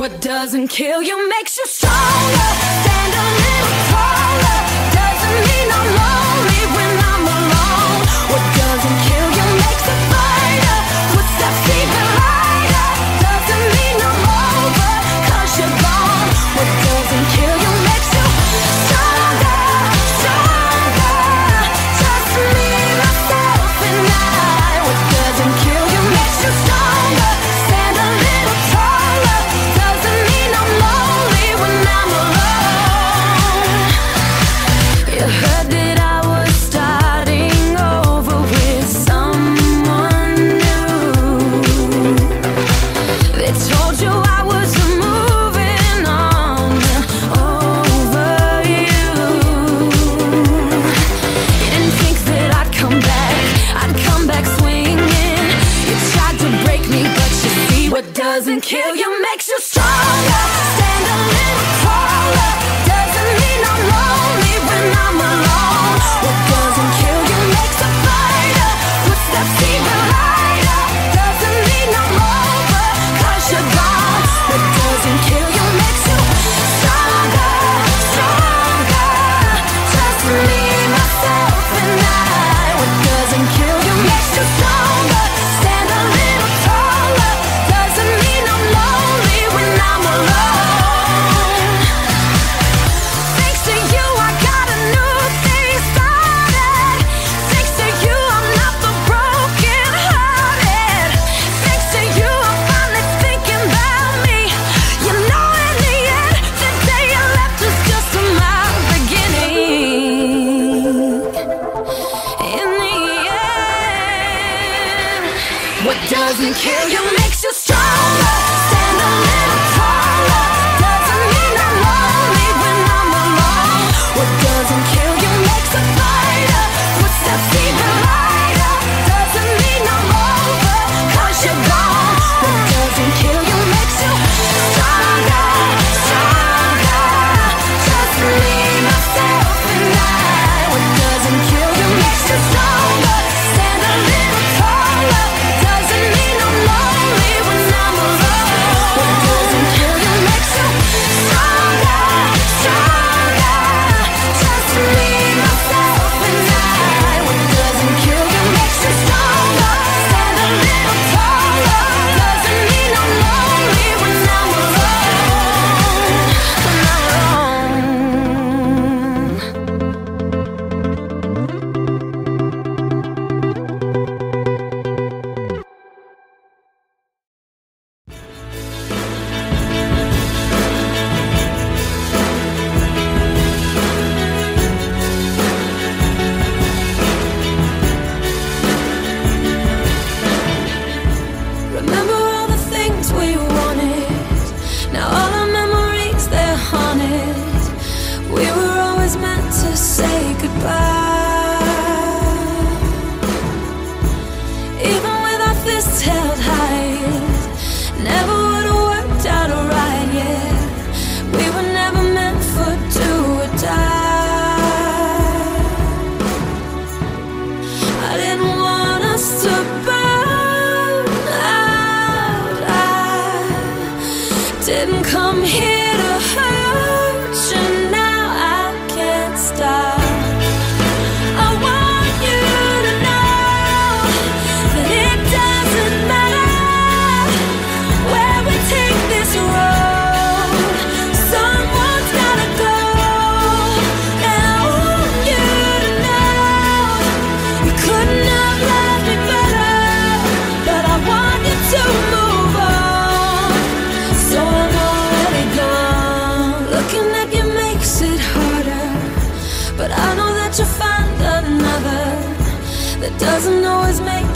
What doesn't kill you makes you stronger. Stand a little taller. Doesn't mean I'm lonely when I'm alone. What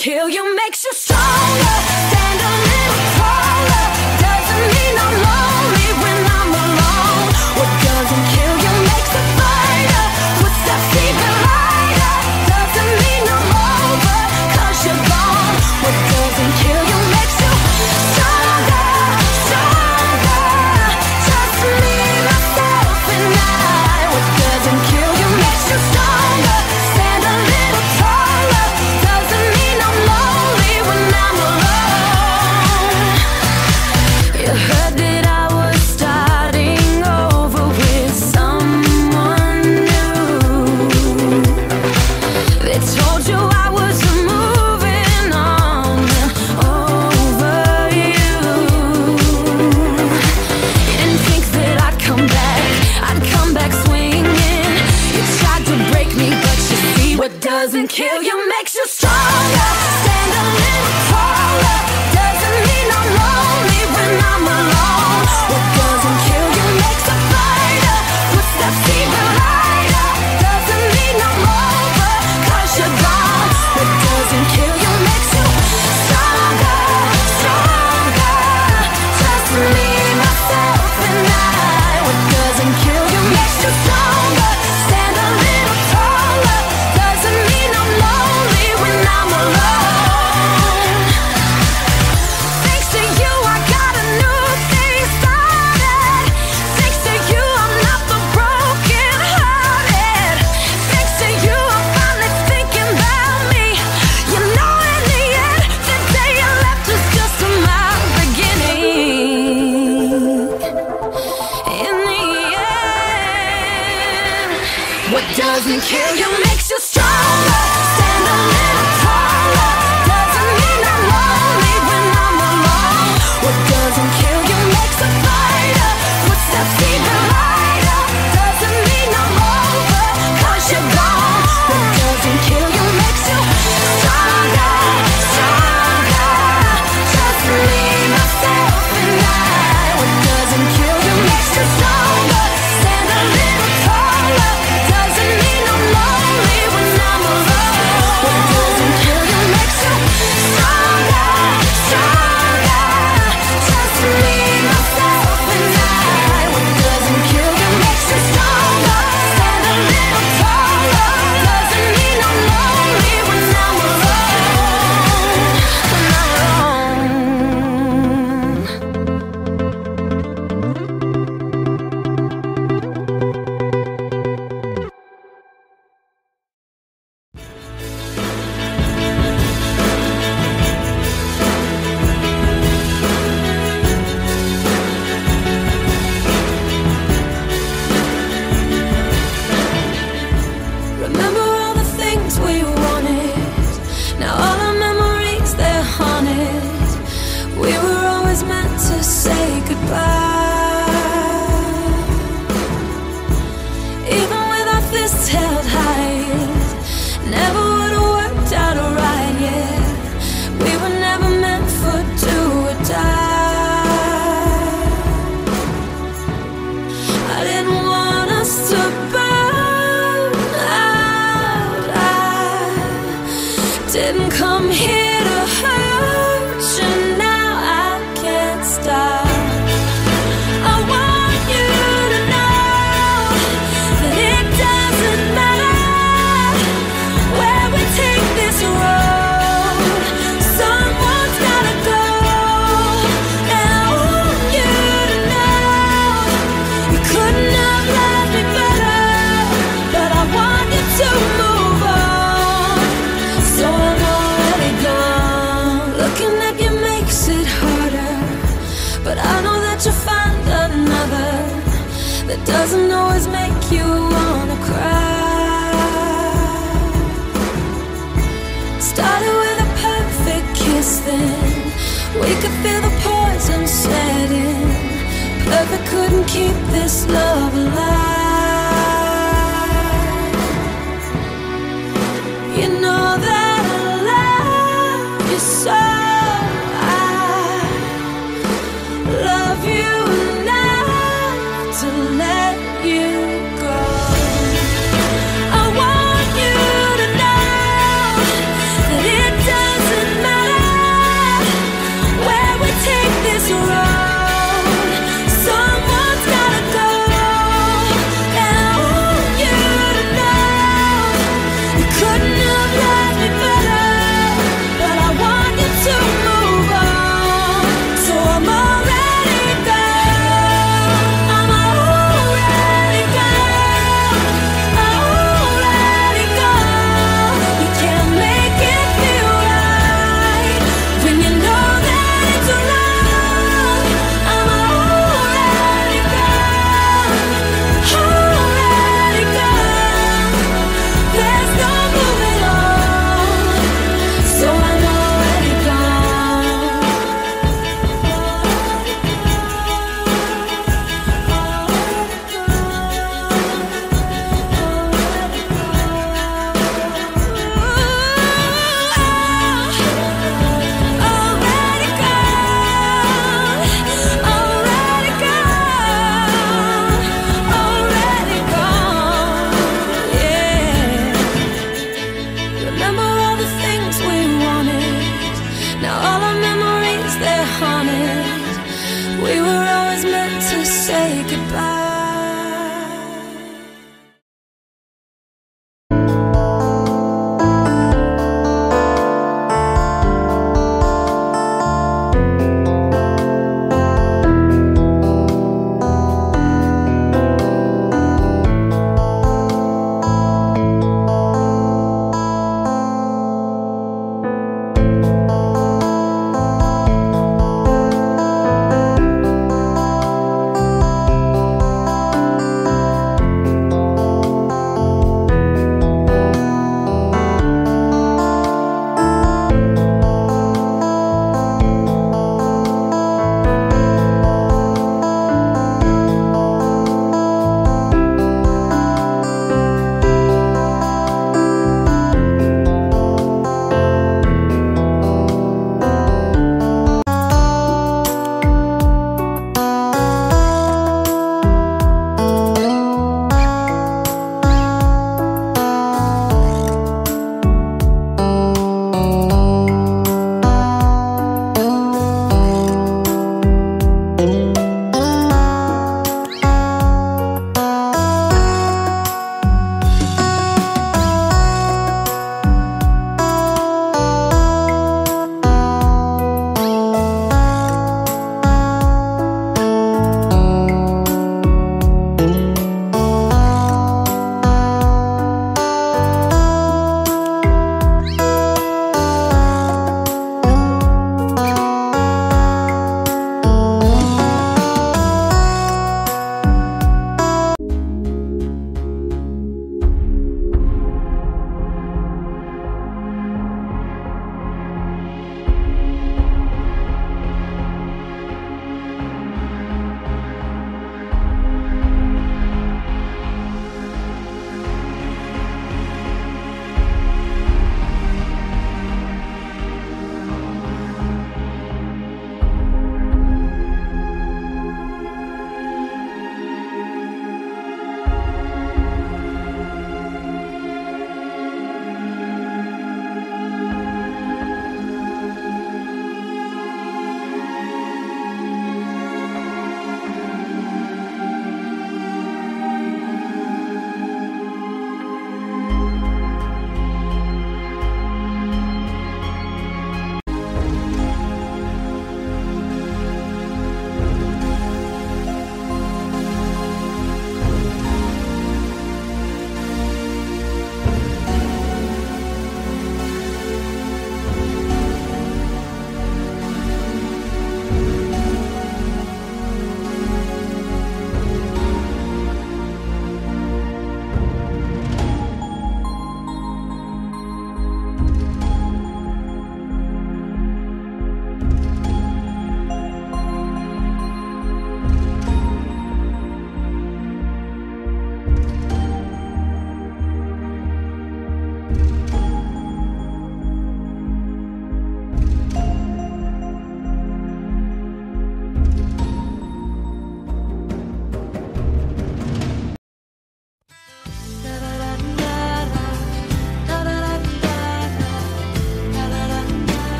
kill you makes Perfect couldn't keep this love alive.